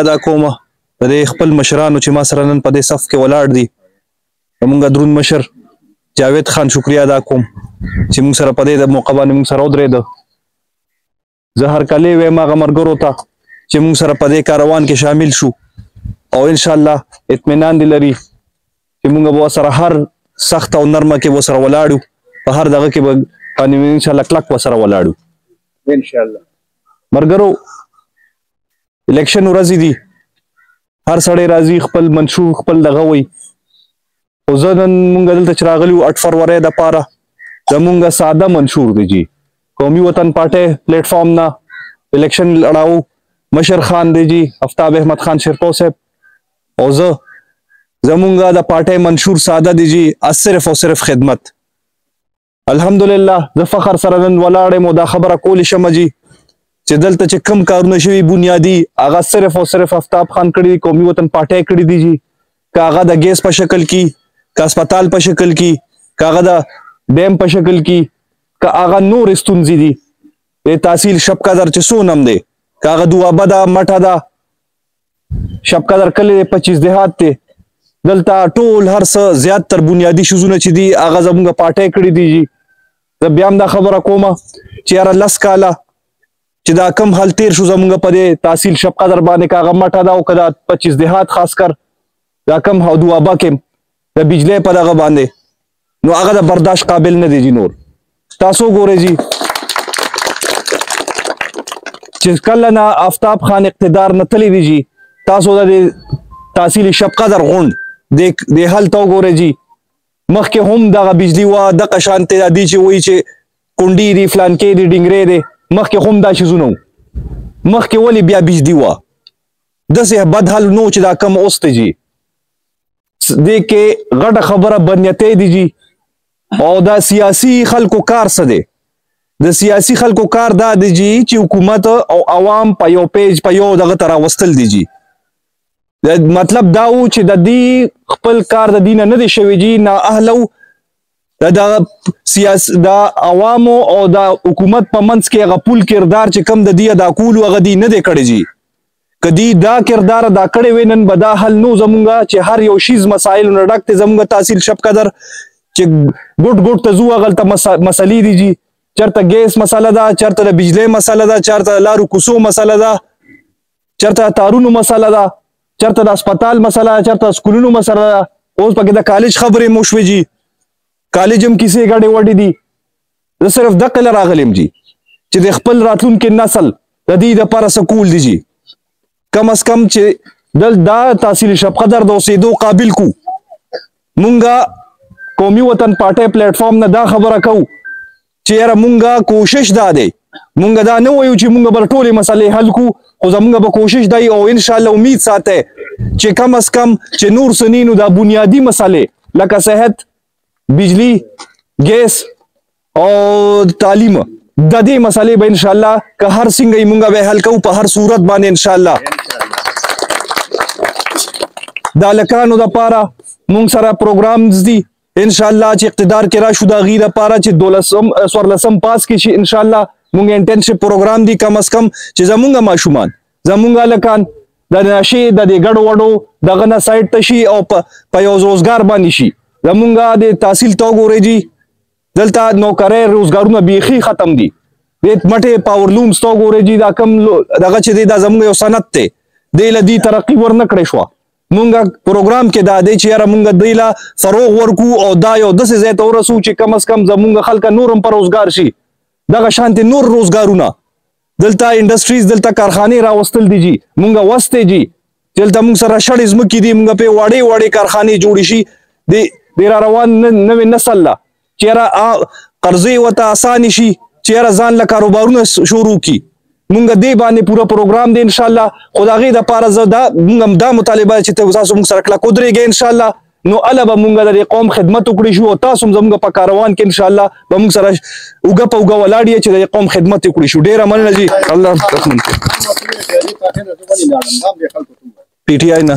ادا کوم د دې خپل مشرانو چې ما سره نن په دې صف کې ولاړ دي زمونږ درون مشر جاوید خان شکریا ادا کوم چې موږ سره په دې موقع باندې موږ سره ودرېد زه هر کله وایم هغه مرګرو ته چې موږ سره په دې کاروان کې شامل شو او ان شاء الله اطمینان دي لري چې موږ به سره هر سخت او نرمه کې وسره ولاړو په هر دغه کې به ان شاء الله کلک وسره ولاړو ان شاء الله مرګرو الیکشن ورځې دي هر سړی راځي خپل منشور خپل دغه وي او زه نن مونږ دلته چې راغلي وو اټ فرورۍ دپاره زمونږ ساده منشور دی جي قومي وطن پارټۍ پلیټ فارم نه الیکشن لړاو مشر خان دی جي افتاب احمد خان شیرپو صاحب او زه زمونږ د پارټۍ منشور ساده دی جي صرف او صرف خدمت الحمدلله زه فخر سره نن ولاړې مو دا خبره کول شم جی چې دلته چې کم کارونه شوی بنیادی هغه صرف او صرف افتاب خان کړی قومي وطن پارټي کړی دی جی کاغه د ګیس په شکل کې کا هسپتال په شکل کې کاغه د ډیم په شکل کې کا هغه نور استونزې دي د تحصیل شپ قدر چې سو نم دی کاغه دوابه دا مټه دا شب قدر کلی دی پچیس دهات دی دلته ټول هر څه زیات تر بنیادي شوزونه چې دي هغه زموږ پاټۍ کړي دي جی زه بیا هم دا خبره کوم چې یاره لس کاله چې دا کم حل تیر شو زموږ په دې تحصیل شب قدر باندې کاغه مټه دا او کدا پچیس دهات خاص کر دا کم هدو ابا کې د بجلی په دغه باندې نو هغه د برداشت قابل نه دی جی نور تاسو ګورئ جی چې کله نه افتاب خان اقتدار نه تلی دی جی تاسو د تحصیل شپ قدر غوند د د حل تو ګورئ جی مخکې هم دغه بجلی وا د قشان ته دی چې وای چې کونډی دی فلان کې دی ډنګره دی مخکې هم دا شزونه مخکې ولی بیا بجلی وا دسه بد حل نو چې دا کم اوست جی دې کې غټه خبره بنیته دي جی او دا سیاسي خلکو کار څه دی د سیاسي خلکو کار دا دی جی چې حکومت او عوام په یو پیج په یو دغه تر وستل دي جی مطلب دا و چې د دې خپل کار د دینه نه دی شوی جی نه اهلو دا د سیاس دا عوامو او دا حکومت په منځ کې غپول کردار چې کم د دی ادا کول او غدي نه دی کړی جی که دی دا کردار ادا کړی وی نن به دا حل نو زمونږه چې هر یو شیز مسایل نه ډک ته زمونږه تحصیل شپ قدر چې ګډ ګډ ته زو غلطه مسلې دي جی چرته ګیس مسله ده چرته د بجلی مسله ده چرته لارو کوسو مسله ده چرته تارونو مسله ده چرته د هسپتال مسله ده چرته سکولونو مسله ده اوس پکې د کالج خبرې مو شوې جی کالج هم کیسې ګډې وډې دي زه صرف دقه لر راغلم جی چې د خپل راتلونکي نسل د دې لپاره سکول دي جی کم اس کم چې دل دا تحصیل شپ قدر د اوسېدو قابل کو مونږه قومي وطن پارټي پلیټ فارم نه دا خبره کو چې یاره مونږه کوشش دا دی مونږه دا نه وایو چې مونږه بر ټولې مسلې حل کو خو زمونږه به کوشش دی او ان شاء الله امید ساته چې کم اس کم چې نور سنینو دا بنیادی مسلې لکه صحت بجلی ګیس او تعلیم د دې مسلې به ان شاء الله که هر څنګه یې مونږه به حل کوو په هر صورت باندې ان شاء الله دا لکانو د پاره مونږ سره پروګرامز دي ان شاء الله چې اقتدار کې راشو دا غیره پاره چې دولسم سورلسم پاس کې شي ان شاء الله مونږ انټرنشپ پروګرام دي کم اس کم چې زمونږه ماشومان زمونږ هلکان د نشې د دې ګډو وډو دغه نه سایډ ته شي او په یو روزګار باندې شي زمونږه د تحصیل ته وګورئ جی دلته نوکرۍ روزګارونه بیخي ختم دي د مټې پاورلوم ته وګورئ جی دا کم دغه چې دی دا زمونږ یو صنعت دی دی له دې ترقي ورنه کړې شوه مونږه پروګرام کې دا دی چې یاره مونږ دی له فروغ ورکو او دا یو داسې ځای ته ورسو چې کم از کم زمونږ خلک نورم پر روزګار شي دغه شانتې نور روزګارونه دلته انډستریز دلته کارخانه راوستل دي جی مونږه وسته جی دلته مونږ سره شړې زمکې دي مونږ په وړې وړې کارخانه جوړ شي د ډیر روان نوې نسل لا چیرې قرضې وته اسان شي چیرې ځان له کاروبارونه شروع کی مونږ دې باندې پوره پروګرام دی ان شاء الله خدای غي د پاره زه دا مونږ دا مطالبه چې تاسو مونږ سره کلا کودريږي ان شاء الله نو اله به مونږ د قوم خدمت وکړي شو او تاسو زموږ په کاروان کې ان شاء الله به مونږ سره اوګه په اوګه ولاړی چې د قوم خدمت وکړي شو ډیر مننه جی الله رحمت پی ټی آی نه